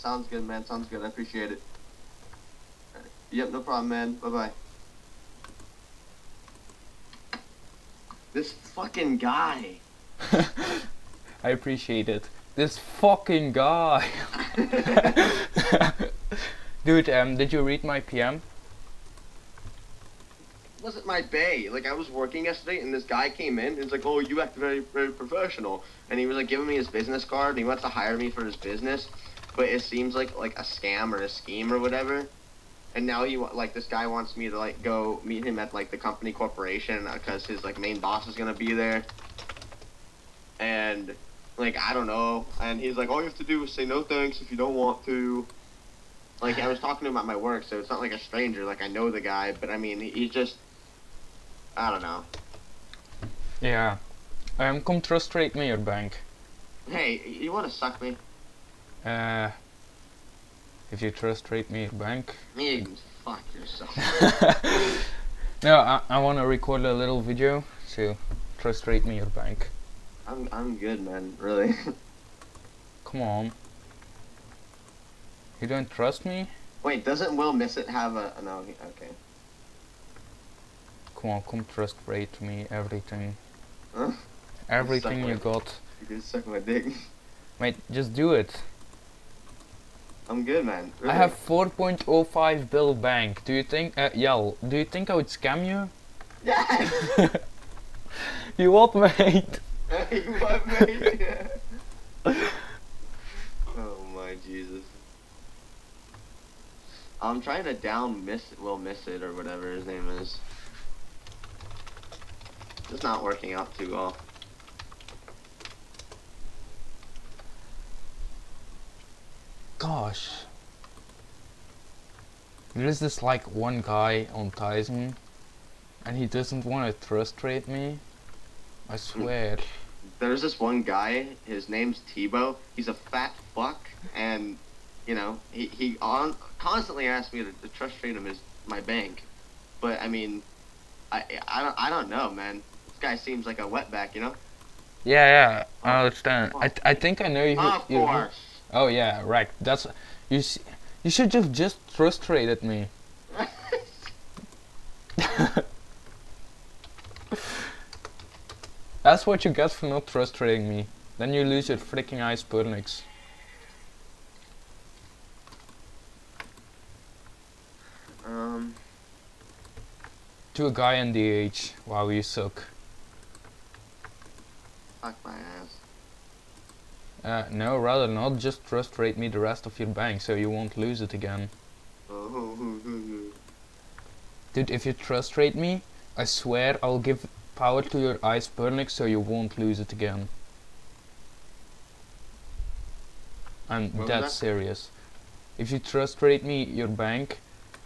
Sounds good, man. Sounds good. I appreciate it. Alright. Yep, no problem, man. Bye bye. This fucking guy. I appreciate it. This fucking guy. Dude, um, did you read my PM? wasn't my bay. Like I was working yesterday, and this guy came in. and He's like, "Oh, you act very, very professional," and he was like giving me his business card. And he wants to hire me for his business, but it seems like like a scam or a scheme or whatever. And now he like this guy wants me to like go meet him at like the company corporation because his like main boss is gonna be there. And like I don't know. And he's like, all you have to do is say no thanks if you don't want to. Like I was talking to him at my work, so it's not like a stranger. Like I know the guy, but I mean he- he's just I don't know. Yeah. Um, come trust rate me your bank. Hey, you want to suck me? Uh, if you trust rate me your bank. You fuck yourself. no, I, I want to record a little video, so trust rate me your bank. I'm I'm good, man. Really. Come on. You don't trust me? Wait, doesn't Will Miss It have a? No, he- okay. Come on, come trust rate me everything. Huh? Everything you my- got. You can suck my dick. Mate, just do it. I'm good, man. Really. I have 4.05 bill bank. Do you think, uh, Yell, do you think I would scam you? Yes. you what, mate? Hey, what, mate? oh my Jesus. I'm trying to down Miss Will Miss It or whatever his name is. It's not working out too well. Gosh. There is this like one guy on Tizen and he doesn't want to trust rate me. I swear. There's this one guy. His name's Tebow. He's a fat fuck, and you know he he on constantly asks me to, to trust trade him as my bank. But I mean, I I don't I don't know, man. This guy seems like a wetback, you know. Yeah, yeah, I oh, understand. I, I think I know you. Of you- course. Oh yeah, right. That's you. You should just just trust rated me. That's what you get for not frustrating me. Then you lose your freaking ice Pernix. um. To a guy in DH. Wow, you suck. Fuck my ass. Uh, no, rather not. Just trust rate me the rest of your bank so you won't lose it again. Dude, if you trust rate me, I swear I'll give power to your ice Pernix so you won't lose it again. I'm was dead that? serious. If you trust rate me your bank,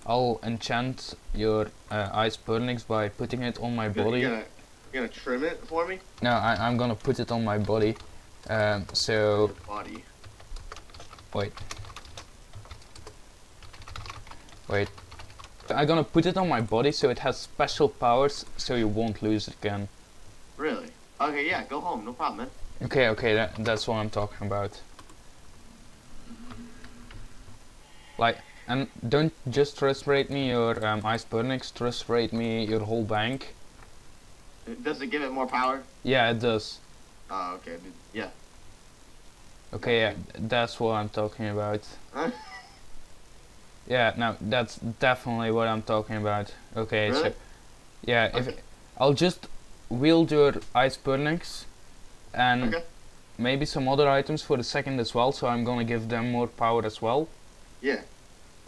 I'll enchant your uh, ice Pernix by putting it on my body. You gonna, you gonna trim it for me? No, I, I'm gonna put it on my body. Um, so Body. Wait. Wait. I'm gonna put it on my body so it has special powers so you won't lose it again. Really? Okay, yeah. Go home. No problem, man. Okay, okay, that, that's what I'm talking about. Like, and don't just trust rate me your um, Ice Pernix, trust rate me your whole bank. Does it give it more power? Yeah, it does. Oh, okay. Yeah. Okay, yeah, that's what I'm talking about. Yeah, no, that's definitely what I'm talking about. Okay, so Really? yeah, if Okay. I'll just wield your ice burnings and Okay. maybe some other items for the second as well. So I'm gonna give them more power as well, Yeah.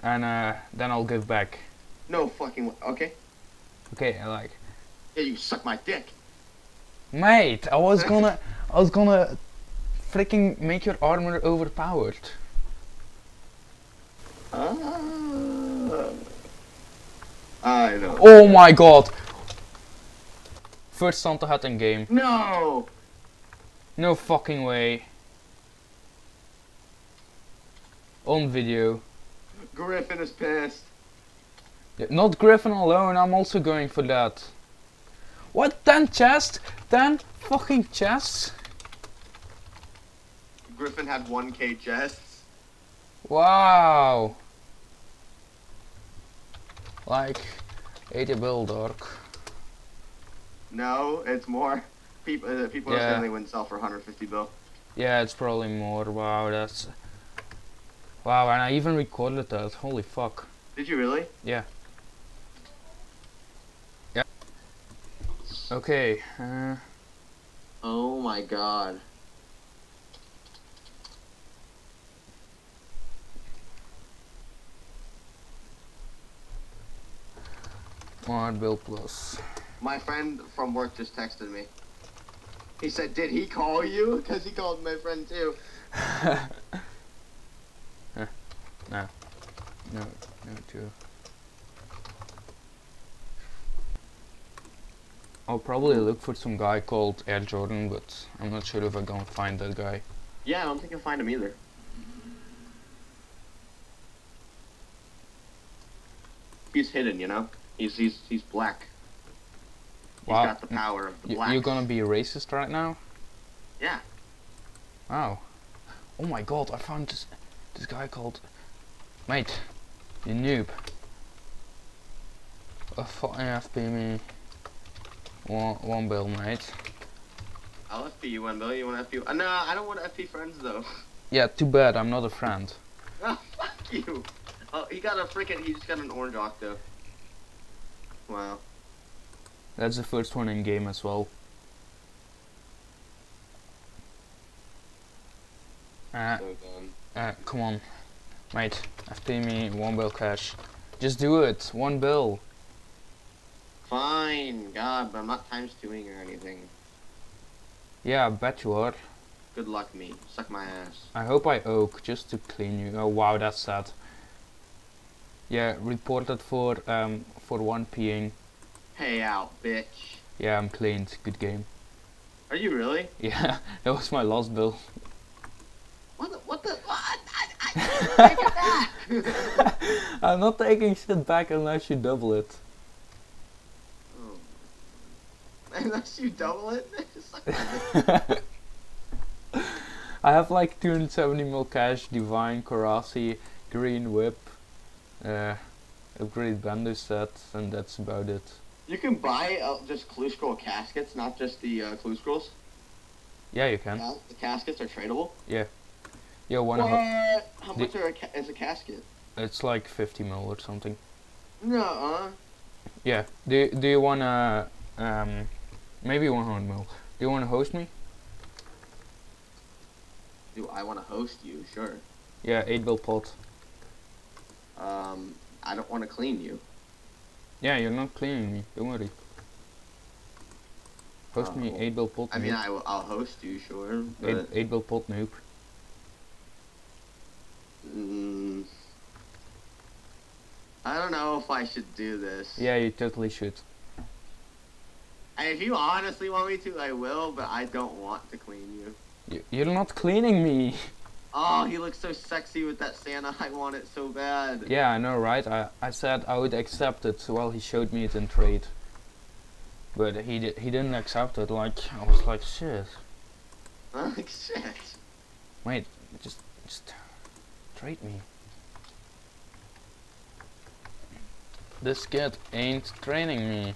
and uh, then I'll give back. No fucking. wa- Okay. Okay, I like Yeah, you suck my dick. Mate, I was gonna, I was gonna freaking make your armor overpowered. Ah. I know. Oh my god! First Santa hat in game. No. No fucking way. On video. Griffin is pissed. Yeah, Not Griffin alone, I'm also going for that. What? 10 chests? 10 fucking chests? Griffin had 1k chests. Wow. Like 80 bill dog. No, it's more. People, uh, people Yeah. are saying they wouldn't sell for 150 bill. Yeah, it's probably more. Wow, that's. Wow, and I even recorded that. Holy fuck. Did you really? Yeah. Okay. Uh, Oh my god. Smart Bill Plus. My friend from work just texted me. He said, "Did he call you?" Because he called my friend too. no. No, no, too. I'll probably look for some guy called Air Jordan, but I'm not sure if I'm gonna find that guy. Yeah, I don't think you'll find him either. He's hidden, you know. He's he's he's black. He's Wow. got the power of the black. you're gonna be a racist right now? Yeah. Wow. Oh my god, I found this this guy called Mate, you noob. A fucking FP me. One one bill, mate. I'll FP you one, Bill. You want to FP? Uh, no, I don't want FP friends though. Yeah, too bad, I'm not a friend. oh, fuck you. Oh, he got a freaking. He just got an orange octo. Wow. That's the first one in game as well. Uh, uh, come on, mate. FP me one bill cash. Just do it, one bill. Fine, God, but I'm not times twoing or anything. Yeah, I bet you are. Good luck, me. Suck my ass. I hope I oak just to clean you. Oh wow, that's sad. Yeah, reported for um for one peeing. Hey out, bitch. Yeah, I'm cleaned. Good game. Are you really? Yeah, that was my last bill. What the? What the? What? I, I, take it back. I'm not taking shit back unless you double it. oh. Unless you double it. Suck my dick. I have like 270 mil cash, divine, Korasi, green whip, uh, upgrade bando set, and that's about it. you can buy uh, just clue scroll caskets, not just the uh, clue scrolls. Yeah, you can. Yeah, the caskets are tradable. Yo, wanna? ho- What? How The- much are a ca- is a casket? it's like 50 mil or something. No, uh. Yeah. Do Do you wanna um maybe 100 mil? Do you wanna host me? Do I want to host you? Sure. Yeah, 8 bill pot. Um, I don't want to clean you. Yeah, you're not cleaning me. Don't worry. Host me Oh. 8 bill pot. I mean. I will, I'll host you, sure. Eight, eight bill pot noob. mm, I don't know if I should do this. Yeah, you totally should. If you honestly want me to, I will, but I don't want to clean you. You, you're not cleaning me. Oh, he looks so sexy with that Santa. I want it so bad. Yeah, I know, right? I, I said I would accept it while he showed me it in trade. But he di- he didn't accept it. Like I was like, shit. Like shit. Wait, just just trade me. This kid ain't training me.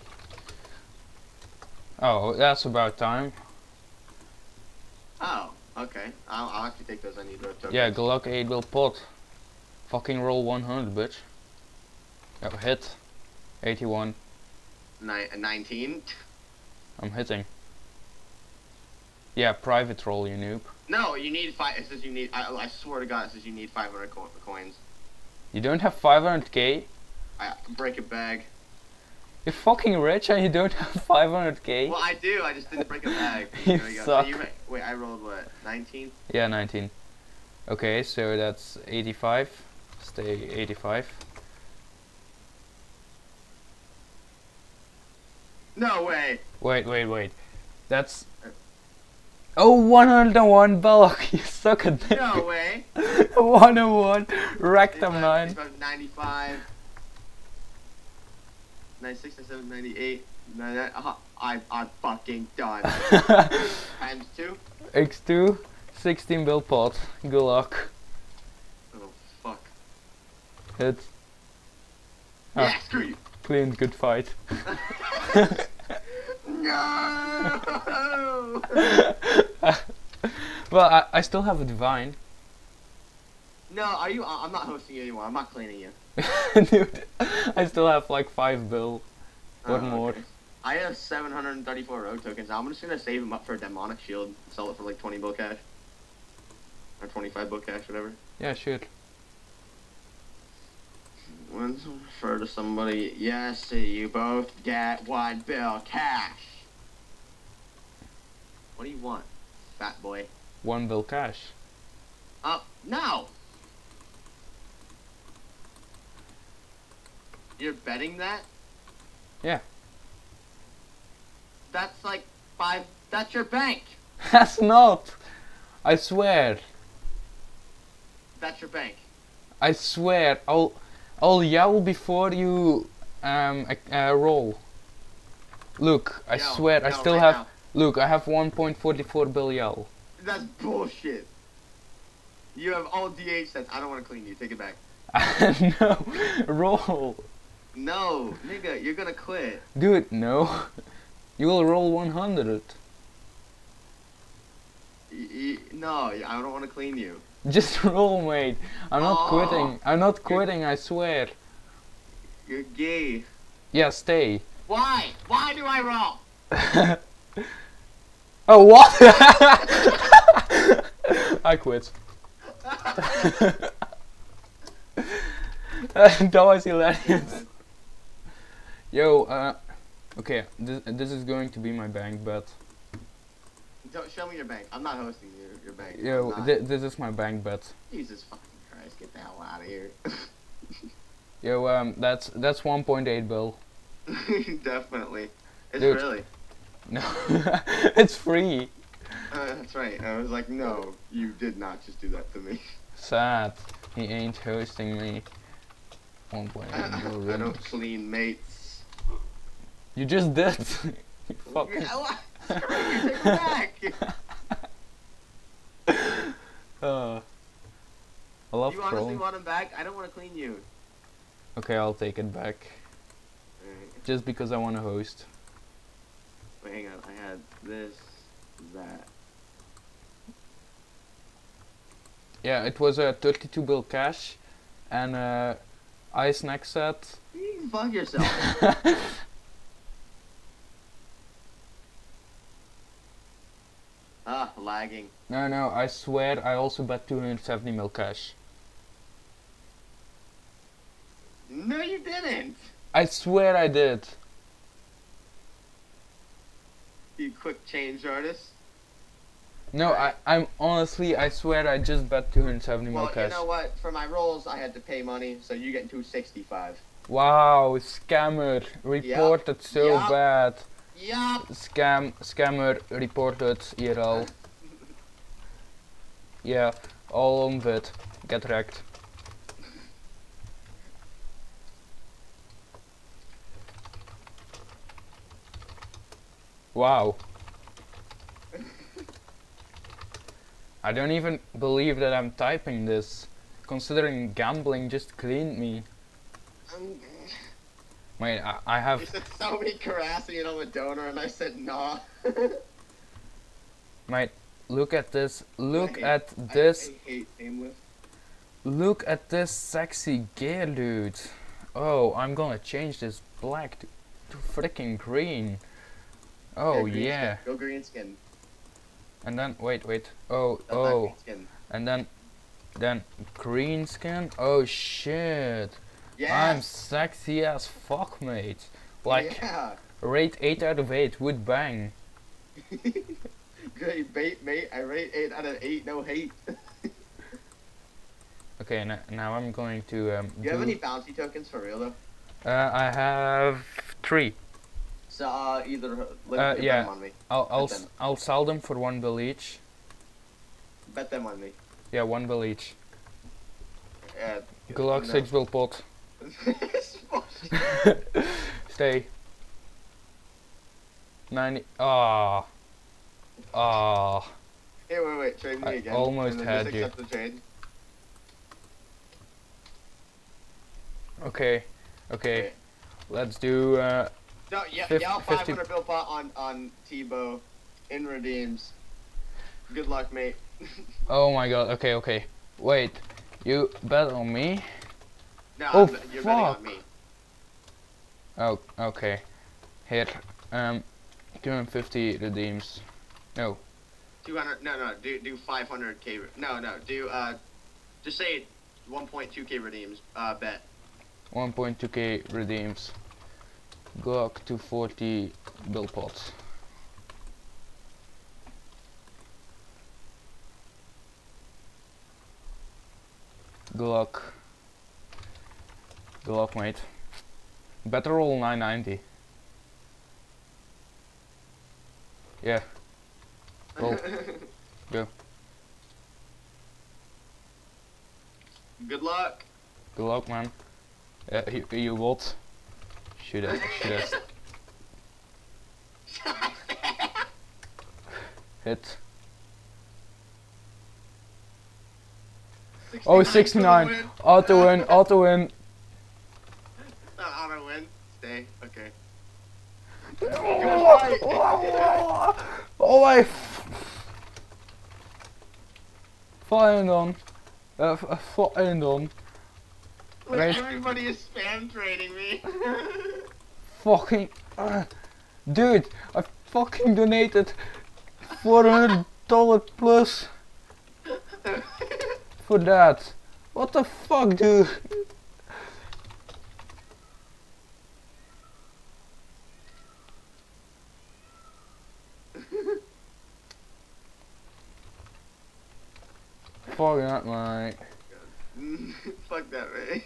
Oh, that's about time. Oh, okay. I'll, I'll have to take those. I need those tokens. Yeah, good luck, 8 bill pot. Fucking roll 100, bitch. Oh, hit. 81. Ni- uh, 19? I'm hitting. Yeah, private roll, you noob. No, you need five. It says you need. I, I swear to God, it says you need 500 co- coins. You don't have 500k? I break a bag. You're fucking rich and you don't have 500k? Well, I do. I just didn't break a bag. You There we go. suck. So you wait, I rolled what? 19? Yeah, 19. Okay, so that's 85. Stay 85. No way. Wait, wait, wait. That's. Uh, oh, 101 Belloc, you suck at this. No way. 101, Rectum 9. 95. 96, 97, 98. 99. Uh, I, I'm fucking done. Times two. X2, 16 build pot. Good luck. Oh Hit. Ah. Yeah, screw you. Clean, good fight. No! Well, I, I still have a divine. no, are you? I'm not hosting you anymore. I'm not cleaning you. Dude, I still have like 5 bill. One Oh, more. okay. I have 734 road tokens. I'm just gonna save them up for a demonic shield. Sell it for like 20 bill cash. Or 25 bill cash, whatever. Yeah, sure. Once refer to somebody. Yes, you both get one bill cash. What do you want, fat boy? 1 bill cash. Oh, no! You're betting that? Yeah. That's like five. That's your bank. That's not! I swear. That's your bank. I swear. I'll, I'll yell before you um, uh, roll. Look, I swear, I still right have. now. Look, I have 1.44 bill yell. That's bullshit. You have all DH sets. I don't want to clean you. Take it back. no, roll. No, nigga, you're gonna quit. Dude, no. You will roll 100. Y- y- no, I don't want to clean you. Just roll, mate. I'm not Oh. quitting. I'm not quitting, I swear. You're gay. Yeah, stay. Why? Why do I roll? oh, what? I quit. that was hilarious. Yo, uh, okay, this, this is going to be my bank bet. Don't show me your bank. I'm not hosting your, your bank. Yo, th this is my bank bet. Jesus fucking Christ, get the hell out of here. Yo, um, that's that's 1.8 bill. Definitely. It's Dude. really. No, it's free. Uh, that's right. I was like, no, you did not just do that to me. Sad. He ain't hosting me. 1.8 I billion. don't clean mates. You just did. you fucking. Yeah, what? You, take back. Uh, I love you honestly trolling. want him back? I don't want to clean you. Okay, I'll take it back. Alright. Just because I want to host. Wait, hang on. I had this, that. Yeah, it was a 32 bill cash and uh, ice snack set. You fuck yourself. ah, lagging. no, no, I swear I also bet 270 mil cash. No, you didn't. I swear I did. You quick change artist. No, I, I'm honestly, I swear I just bet 270 mil cash. Well, you know what? For my rolls, I had to pay money, so you get 265. Wow, scammer reported so Yup. bad. Yup. Scam, scammer reported IRL. Yeah, all on vid. Get wrecked. Wow. I don't even believe that I'm typing this, considering gambling just cleaned me. Um, Wait, I, I you have said somebody harassing it on the donor, and I said nah. Mate, look at this. Look hate- at this. I, aimless. Look at this sexy gear, dude. Oh, I'm gonna change this black to, to freaking green. Oh green yeah. Go green skin. And then wait, wait. Oh, That's oh. green skin. And then then green skin. Oh shit. Yeah. I'm sexy as fuck, mate. Like Yeah. rate 8 out of 8 would bang. Great bait, mate. I rate eight out of eight. No hate. Okay, n- now I'm going to um you have do- any bounty tokens for real though? uh, I have 3. So uh, either uh, yeah. them on me. I'll I'll. I'll sell them for 1 bill each. Bet them on me. Yeah, 1 bill each. Yeah. Good luck, no. six bill pot. Stay. 90. Ah. Ah. Hey, wait, wait. Trade me I again. almost had you. accept the trade. Okay, okay. Let's do. Uh, No, yeah, 50 500 bill bot on on Tebow in redeems. Good luck, mate. oh my god. Okay, okay. Wait. You bet on me? No, Oh, I'm- you're betting on me. Oh, okay. Here. Um, 250 redeems. No. 200. No, no, do do 500k. No, no, do uh, just say 1.2k redeems. Uh, bet. 1.2k redeems. Glock 240 bill pots. Glock. Glock, mate. Better roll 990. Yeah, Roll. Go. Good luck. good luck, man. Uh, you, you what? Shoot I? Should I hit? Oh, 69. for the win. Auto win, auto win. Auto win. Stay. Okay. Oh, I. Flying on. Uh, f- flying on. Look, Right. everybody is spam trading me. Fucking. Uh, dude, I fucking donated $400 plus for that. What the fuck, dude? Fuck that, mate. Fuck that, Ray.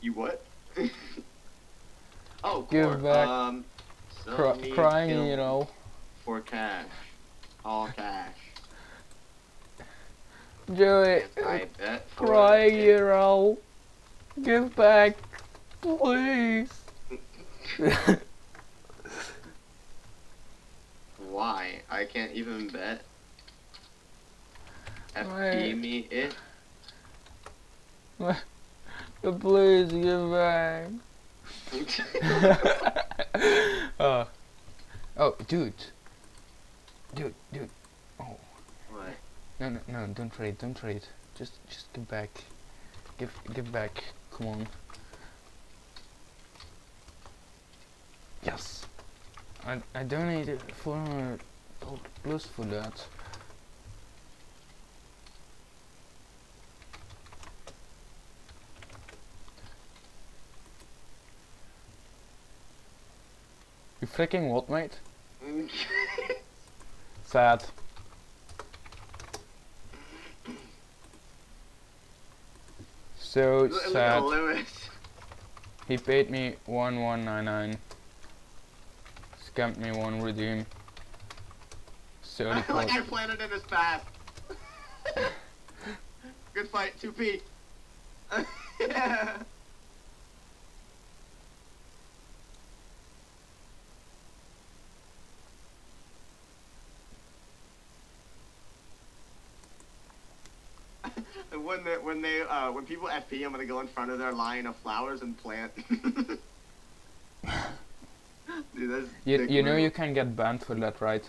You what? oh, Give Core, back. Um, crying, you know. For cash. All cash. Joey, I bet. crying, you know. Give back, please. Why? I can't even bet. FP Why? me it. please give back. uh, oh, dude. Dude, dude. Oh, what? no, no, no, don't trade, don't trade. Just, just give back. Give, give back. Come on. Yes. I, I donated 400 plus for that. You freaking what, mate? Sad. So look, sad. Lewis. He paid me 1199. Scammed me one redeem. So the like I planted in his path. Good fight, 2P. yeah. When they, when they uh, when people FP, I'm gonna go in front of their line of flowers and plant. Dude, that's you, you know you can get banned for that, right?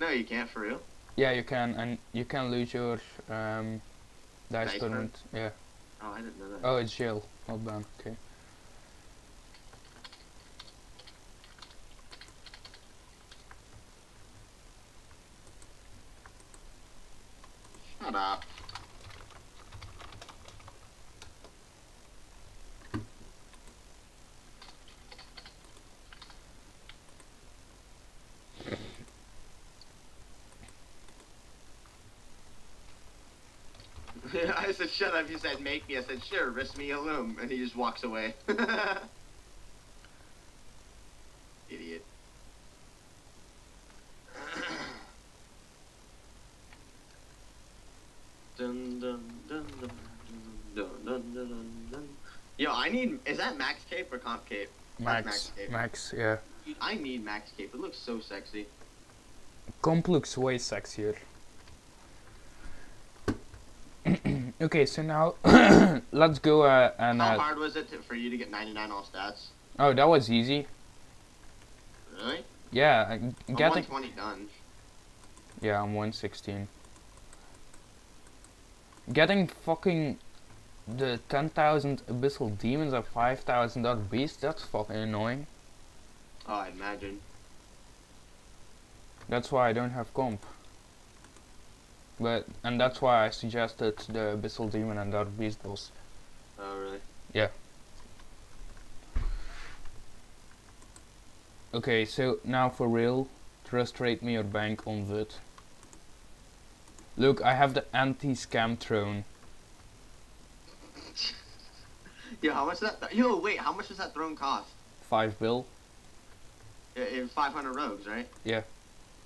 No, you can't for real. Yeah, you can, and you can lose your um, dice Dice tournament. Yeah. Oh, I didn't know that. Oh, it's jail, not ban. Okay. said, make me. I said, sure, risk me a loom. And he just walks away. Idiot. dun, dun, dun, dun, dun, dun, dun, dun. Yo, I need... Is that max cape or comp cape? Max. Max, cape. max yeah. Dude, I need max cape. It looks so sexy. Comp looks way sexier. Okay, so now let's go uh, and How uh, hard was it to, for you to get 99 all stats? oh, that was easy. Really? Yeah, uh, I'm getting 120 done. yeah, I'm 116. Getting fucking the 10,000 abyssal demons or 5,000 dark beasts. That's fucking annoying. Oh, I imagine. That's why I don't have comp. But and that's why I suggested the abyssal demon and dark beast boss. Oh, really? Yeah. Okay, so now for real, trust rate me or bank on VUT. Look, I have the anti-scam throne. Yo, how much is that? Yo, wait, how much does that throne cost? 5 bill. In 500 rogues, right? Yeah.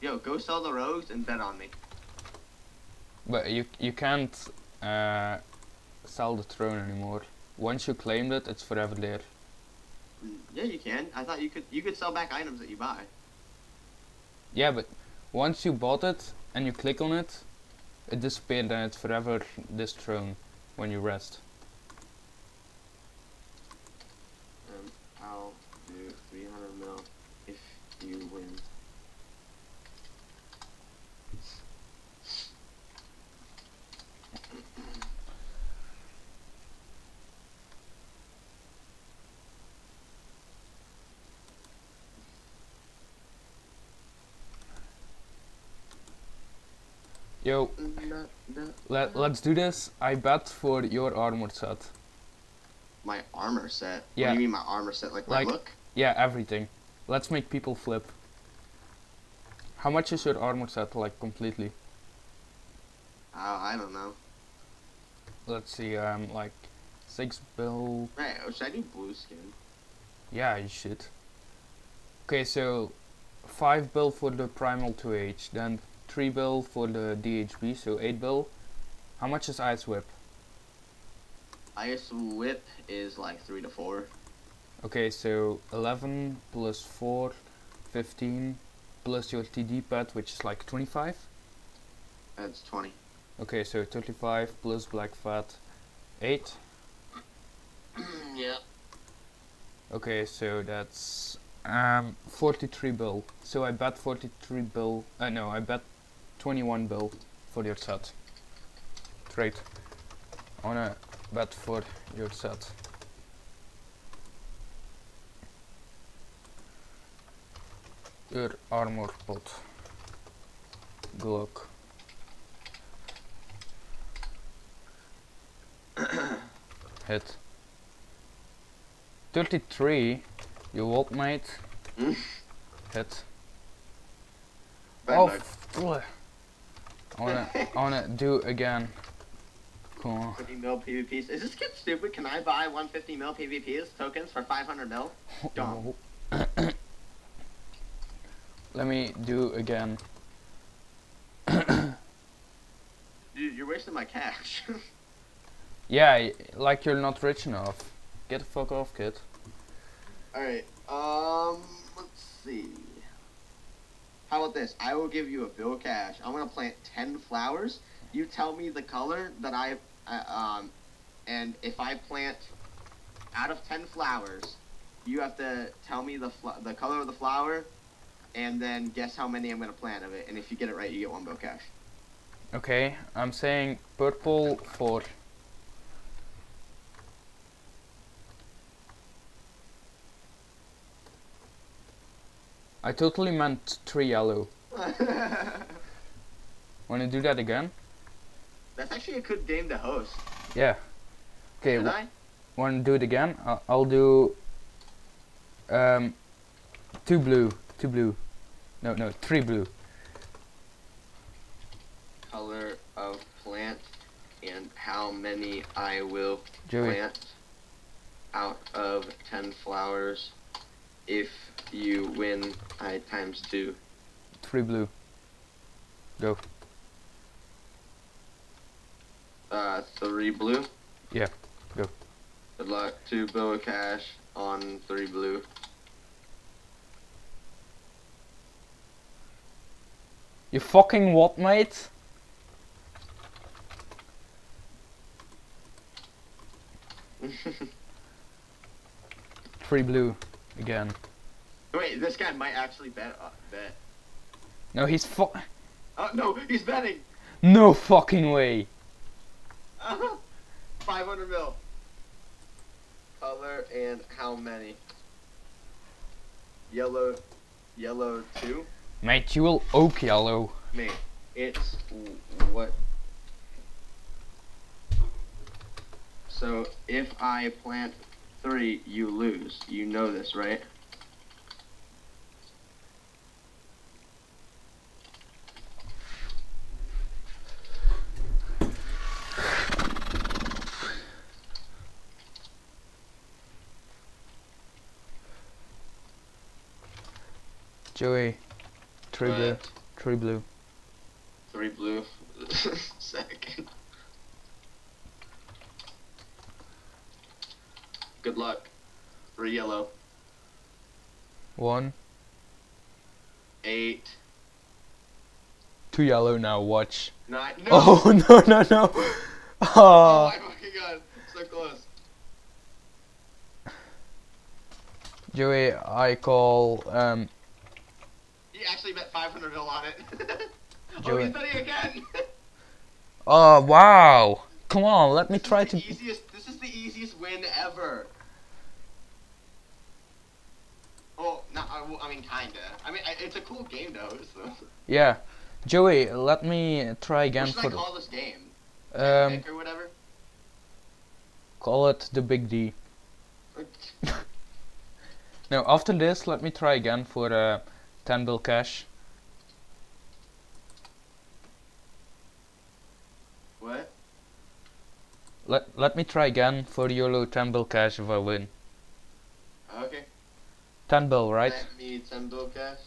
Yo, go sell the rogues and bet on me. But you you can't uh, sell the throne anymore. Once you claimed it, it's forever there. Yeah, you can. I thought you could. You could sell back items that you buy. Yeah, but once you bought it and you click on it, it disappeared and it's forever this throne when you rest. Um, I'll do 300 mil if you win. Yo, let, let's do this. I bet for your armor set. My armor set. What Yeah. do you mean my armor set? Like my Like- look? Yeah, everything. Let's make people flip. How much is your armor set, like, completely? Oh, I don't know. Let's see, um, like, 6 bill. Right, oh, should I do blue skin? Yeah, you should. Okay, so 5 bill for the primal 2H, then 3 bill for the DHB, so 8 bill. How much is Ice Whip? Ice whip is like three to four. Okay, so 11 plus 4, 15, plus your TD pad, which is like 25. That's 20. Okay, so 35 plus Black Fat, 8. yeah. Okay, so that's um 43 bill. So I bet 43 bill. Uh, no, I bet 21 bill for your set. Trade. on wanna bet for your set. Your armor pot. Glock. Hit. 33. You what, mate? Mm. Hit. Bad oh, I wanna, I wanna do again. Cool. on. 50 mil PvPs. Is this kid stupid? Can I buy 150 mil PvPs tokens for 500 mil? Dumb. Let me do again. Dude, you're wasting my cash. Yeah, like you're not rich enough. Get the fuck off, kid. Alright, um, let's see. How about this? I will give you a bill cash. I'm gonna plant 10 flowers. You tell me the color that I, I um, and if I plant out of 10 flowers, you have to tell me the the color of the flower, and then guess how many I'm gonna plant of it. And if you get it right, you get one bill cash. Okay, I'm saying purple for. I totally meant three yellow. Wanna do that again? That's actually a good game to host. Yeah. Okay, w- I? wanna do it again? I'll, I'll do. Um, two blue, two blue. No, no, three blue. Color of plant and how many I will Joey, plant out of 10 flowers. If you win, I times two. three blue. Go. Uh, three blue. Yeah, go. Good luck. Two bill of cash on three blue. You fucking what, mate? Three blue again. Wait, this guy might actually bet. Uh, bet. No, he's fu- Oh no, he's betting. No fucking way. Uh, 500 mil. Color and how many? Yellow, yellow two. Mate, you will oak yellow. Mate, it's what? So if I plant three, you lose. You know this, right? Joey, three blue, true blue. Three blue. Second. Good luck. Three yellow. One, Eight. two yellow now. Watch. Nine. No. Oh no no no. Oh Oh, my fucking god. So close. Joey, I call um He actually bet 500 mil on it. oh, Joey. he's betting again. Oh wow! Come on, let me try to. easiest. This is the easiest win ever. Oh, no, I, mean, kinda. I mean, I, it's a cool game though. So. Yeah, Joey, let me try again What should for I call this game? Um, or whatever. call it the big D. now after this, let me try again for uh, 10 bill cash. What? Let let me try again for YOLO 10 bill cash if I win. Okay. 10 bill, right? Let me ten bill cash.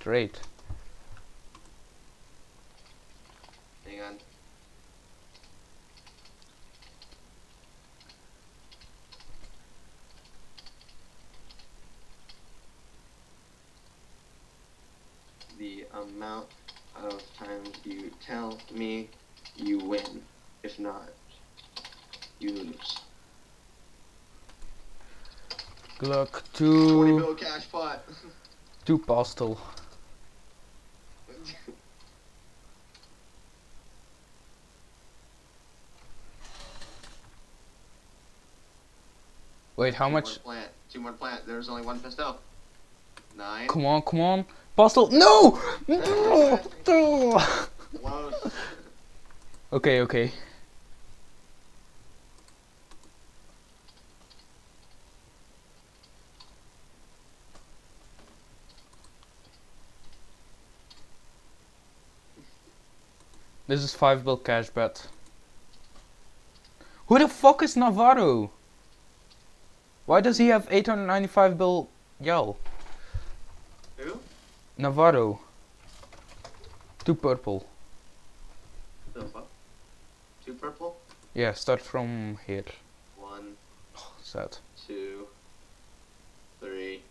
Great. Hang on. The amount of times you tell me you win. If not, you lose. Good luck 20 to bill cash pot. to Pastel. Wait, how Two much? More plant. Two more plant. There's only one pastel. Nine. Come on, come on. Pastel. No! No! no! Okay, okay. This is 5 bill cash bet. Who the fuck is Navarro? Why does he have 895 bill yell? Who? Navarro. Two purple. The fuck? Two purple. Yeah, start from here. One, oh, Sad. two, three,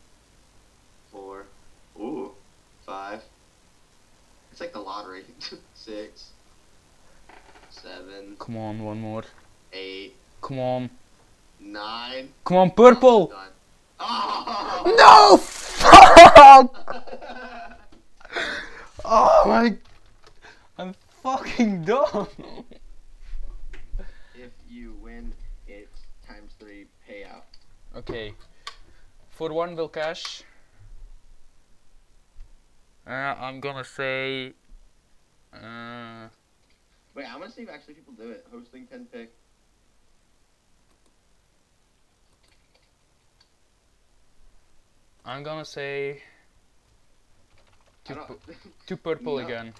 four. Ooh, five. It's like the lottery. Six, seven, Come on, one more. eight, Come on. nine. Come on, purple! Done. Oh! No! Fuck! Oh my... I'm fucking dumb. if you win, it's times three payout. Okay. For one bill cash. Uh, I'm gonna say... Uh, Wait, I'm gonna see if actually people do it. Hosting 10 pick. I'm gonna say... Two, pu- two purple No. again.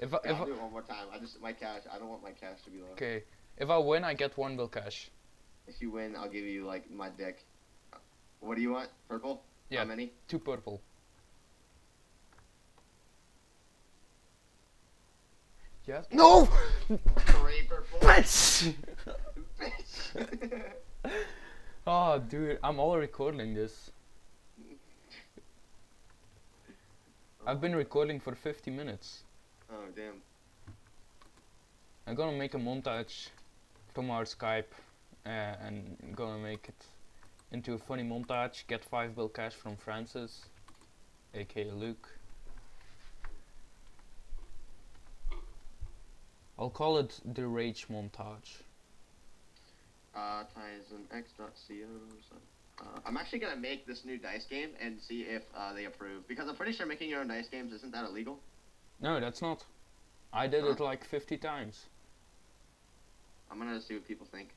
If I, if I'll I, do it one more time. I just my cash. I don't want my cash to be low. okay, if I win, I get one bill cash. If you win, I'll give you like my deck. What do you want? Purple? Yeah. How many? Two purple. Yes. No! Three purple. Bitch! Bitch. Oh, dude, I'm all recording this. I've been recording for 50 minutes. Oh damn. I'm gonna make a montage from our Skype uh, and gonna make it into a funny montage. Get 5 bill cash from Francis, aka Luke. I'll call it the Rage montage. Uh, tizenx.co. So, uh, I'm actually gonna make this new dice game and see if uh, they approve because I'm pretty sure making your own dice games isn't that illegal. No, that's not. I did it like 50 times. I'm gonna see what people think.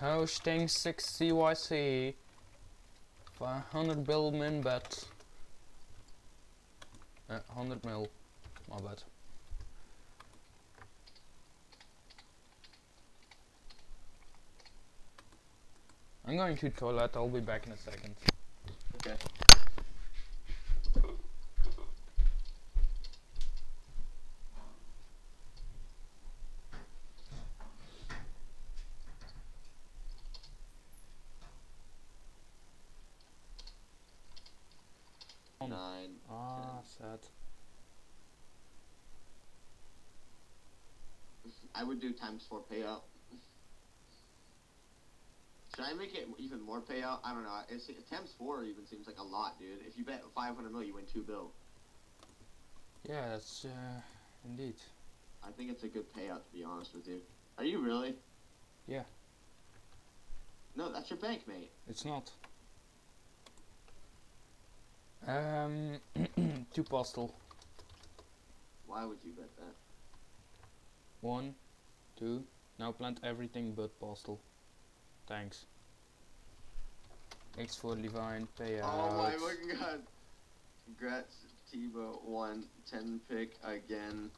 Hosting 6 CYC. 500 bill min bet. Uh, 100 mil. My bad. I'm going to toilet, I'll be back in a second. Okay. Nine. Ah, sad. I would do times four payout. Should I make it even more payout? I don't know. It's, times four even seems like a lot, dude. If you bet 500 mil, you win two bill. Yeah, that's uh, indeed. I think it's a good payout, to be honest with you. Are you really? Yeah. No, that's your bank, mate. It's not. Um, two pastel. Why would you bet that? One, two. Now plant everything but pastel. Thanks. X for divine payout. Oh my fucking god. Congrats, Tebow. One 10 pick again.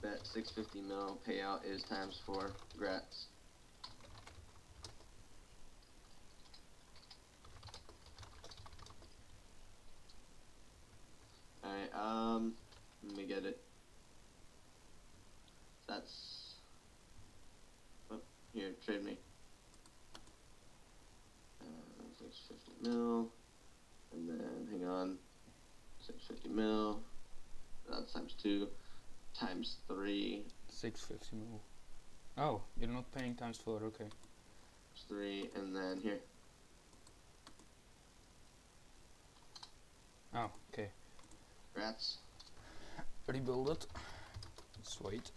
Bet 650 mil. Payout is times four. Congrats. Alright, um, let me get it. That's. Oh, here, trade me. Uh, 650 mil. And then, hang on. 650 mil. That's times two. Times three. 650 mil. Oh, you're not paying times four, okay. Three. And then here. Oh, okay. Congrats. Rebuild it. Sweet.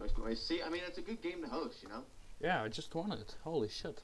Nice, nice. See, I mean, it's a good game to host, you know? Yeah, I just won it. Holy shit.